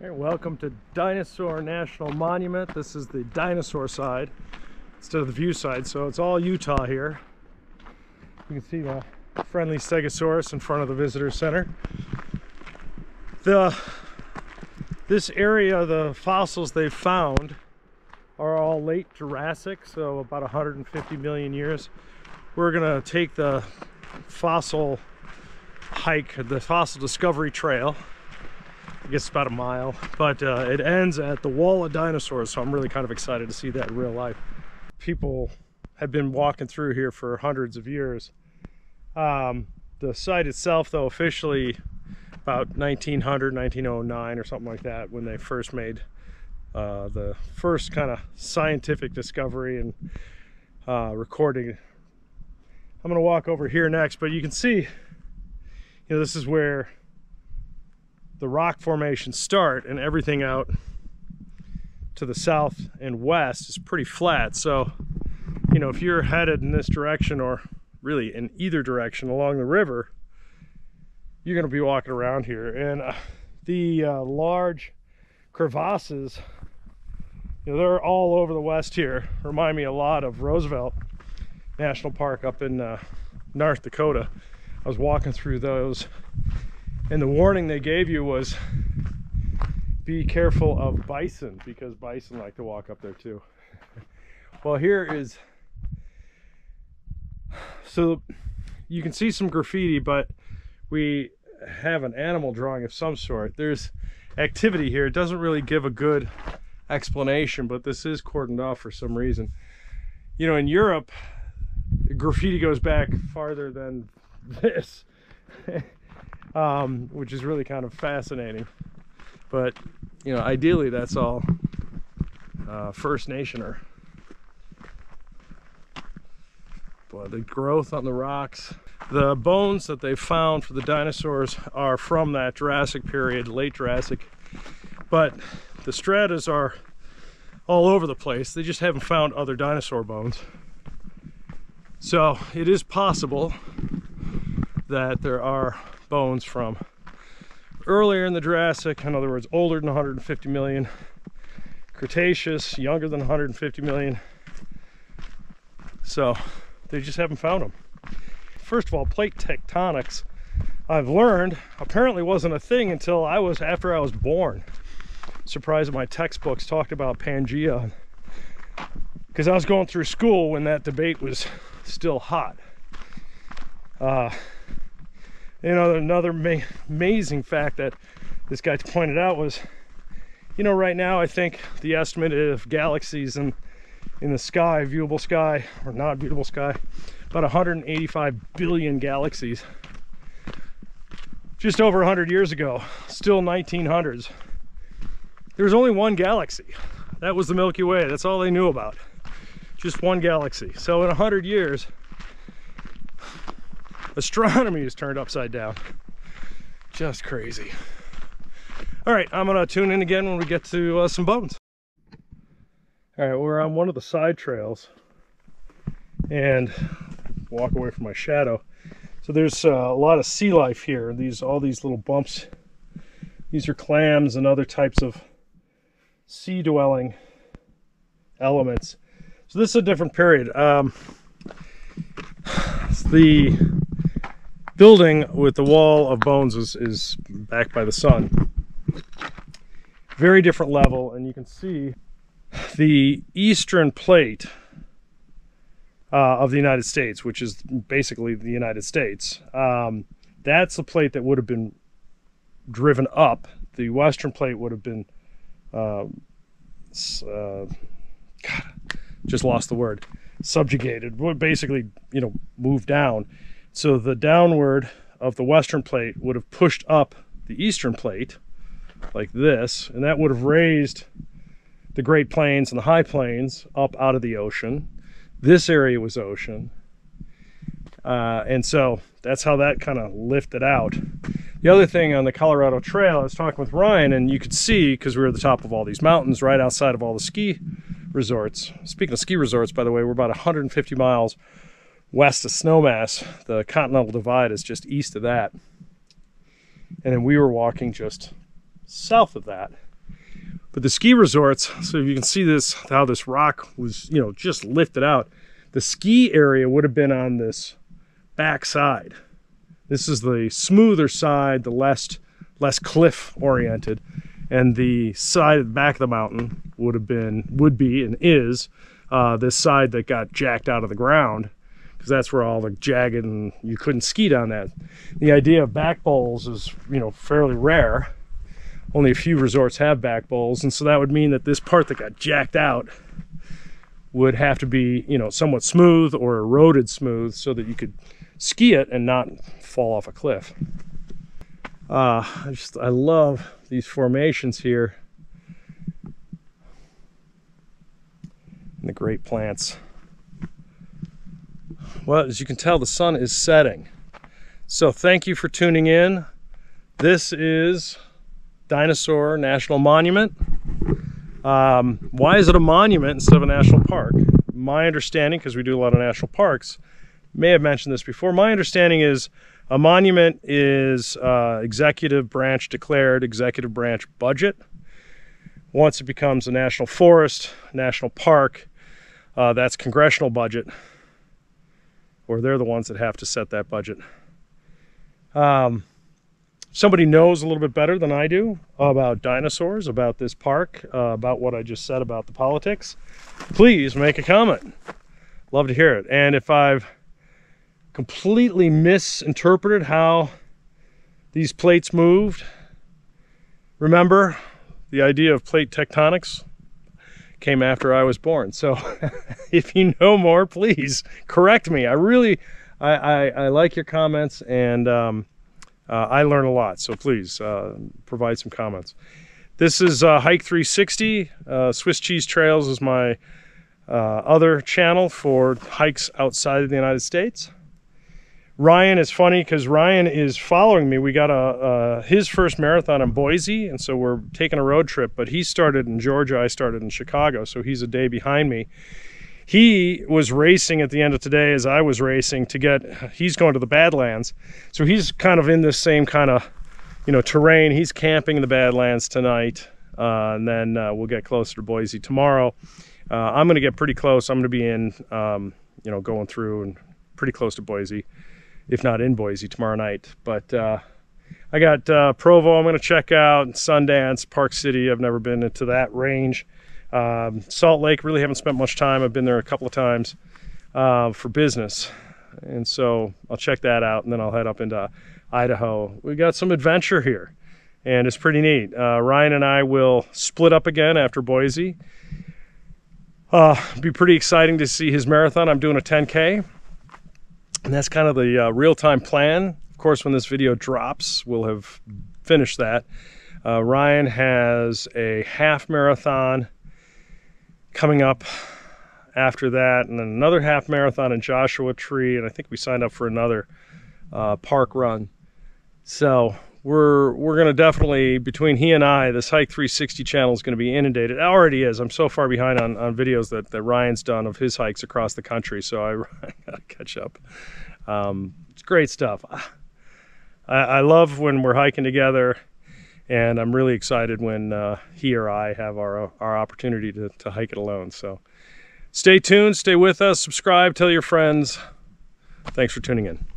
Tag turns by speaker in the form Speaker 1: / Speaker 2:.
Speaker 1: Hey, welcome to Dinosaur National Monument. This is the dinosaur side instead of the view side, so it's all Utah here. You can see the friendly Stegosaurus in front of the visitor center. The this area, the fossils they've found are all late Jurassic, so about 150 million years. We're gonna take the fossil hike, the fossil discovery trail. I guess it's about a mile, but uh, it ends at the wall of dinosaurs, so I'm really kind of excited to see that in real life. People have been walking through here for hundreds of years. Um, the site itself, though, officially about 1900, 1909 or something like that when they first made uh, the first kind of scientific discovery and uh, recording. I'm going to walk over here next, but you can see, you know, this is where the rock formations start and everything out to the south and west is pretty flat. So, you know, if you're headed in this direction or really in either direction along the river, you're going to be walking around here. And uh, the uh, large crevasses, you know, they're all over the west here. Remind me a lot of Roosevelt National Park up in uh, North Dakota. I was walking through those and the warning they gave you was be careful of bison because bison like to walk up there too. well, here is so you can see some graffiti, but we have an animal drawing of some sort. There's activity here. It doesn't really give a good explanation, but this is cordoned off for some reason. You know, in Europe, graffiti goes back farther than this, um, which is really kind of fascinating. But, you know, ideally that's all uh, First Nationer. But the growth on the rocks, the bones that they found for the dinosaurs are from that Jurassic period, late Jurassic. But the stratas are all over the place. They just haven't found other dinosaur bones. So it is possible that there are bones from earlier in the Jurassic, in other words, older than 150 million, Cretaceous, younger than 150 million. So they just haven't found them. First of all, plate tectonics, I've learned, apparently wasn't a thing until I was, after I was born. Surprised my textbooks talked about Pangea. Because I was going through school when that debate was still hot. Uh, you know, another ma amazing fact that this guy pointed out was, you know, right now I think the estimate of galaxies in, in the sky, viewable sky, or not viewable sky, about 185 billion galaxies. Just over 100 years ago, still 1900s, there was only one galaxy. That was the Milky Way. That's all they knew about. Just one galaxy. So in 100 years, astronomy is turned upside down. Just crazy. All right, I'm gonna tune in again when we get to uh, some bones. All right, we're on one of the side trails and walk away from my shadow. So there's uh, a lot of sea life here. These all these little bumps. These are clams and other types of sea dwelling elements. So this is a different period. Um, the building with the wall of bones is, is backed by the sun. Very different level, and you can see the eastern plate uh, of the United States, which is basically the United States. Um, that's the plate that would have been driven up. The western plate would have been, uh, uh, God, just lost the word, subjugated, would basically, you know, move down. So the downward of the western plate would have pushed up the eastern plate like this, and that would have raised the Great Plains and the High Plains up out of the ocean. This area was ocean. Uh, and so that's how that kind of lifted out. The other thing on the Colorado Trail, I was talking with Ryan, and you could see, because we were at the top of all these mountains, right outside of all the ski resorts. Speaking of ski resorts, by the way, we're about 150 miles west of Snowmass. The Continental Divide is just east of that. And then we were walking just south of that. But the ski resorts, so you can see this, how this rock was, you know, just lifted out. The ski area would have been on this back side. This is the smoother side, the less, less cliff oriented. And the side at the back of the mountain would have been, would be, and is uh, this side that got jacked out of the ground because that's where all the jagged and you couldn't ski down that. The idea of back bowls is, you know, fairly rare. Only a few resorts have back bowls, and so that would mean that this part that got jacked out would have to be, you know, somewhat smooth or eroded smooth so that you could ski it and not fall off a cliff. Uh, I just, I love these formations here. And the great plants. Well, as you can tell, the sun is setting. So thank you for tuning in. This is Dinosaur National Monument. Um, why is it a monument instead of a national park? My understanding, because we do a lot of national parks, may have mentioned this before. My understanding is a monument is uh, executive branch declared executive branch budget. Once it becomes a national forest, national park, uh, that's congressional budget, or they're the ones that have to set that budget. Um, somebody knows a little bit better than I do about dinosaurs, about this park, uh, about what I just said about the politics, please make a comment. Love to hear it. And if I've completely misinterpreted how these plates moved. Remember, the idea of plate tectonics came after I was born. So if you know more, please correct me. I really, I, I, I like your comments and um, uh, I learn a lot. So please uh, provide some comments. This is uh, Hike 360. Uh, Swiss Cheese Trails is my uh, other channel for hikes outside of the United States. Ryan is funny because Ryan is following me. We got a his first marathon in Boise, and so we're taking a road trip. But he started in Georgia. I started in Chicago, so he's a day behind me. He was racing at the end of today as I was racing to get. He's going to the Badlands, so he's kind of in this same kind of, you know, terrain. He's camping in the Badlands tonight, uh, and then uh, we'll get closer to Boise tomorrow. Uh, I'm going to get pretty close. I'm going to be in, um, you know, going through and pretty close to Boise if not in Boise tomorrow night. But uh, I got uh, Provo I'm going to check out, Sundance, Park City. I've never been into that range. Um, Salt Lake, really haven't spent much time. I've been there a couple of times uh, for business. And so I'll check that out and then I'll head up into Idaho. We got some adventure here and it's pretty neat. Uh, Ryan and I will split up again after Boise. Uh, be pretty exciting to see his marathon. I'm doing a 10K and that's kind of the uh, real-time plan. Of course, when this video drops, we'll have finished that. Uh, Ryan has a half marathon coming up after that, and then another half marathon in Joshua Tree, and I think we signed up for another uh, park run. So we're we're going to definitely between he and I, this Hike 360 channel is going to be inundated. It already is. I'm so far behind on, on videos that, that Ryan's done of his hikes across the country, so I, I got to catch up. Um, it's great stuff. I, I, love when we're hiking together, and I'm really excited when uh, he or I have our our opportunity to, to hike it alone. So stay tuned, stay with us, subscribe, tell your friends. Thanks for tuning in.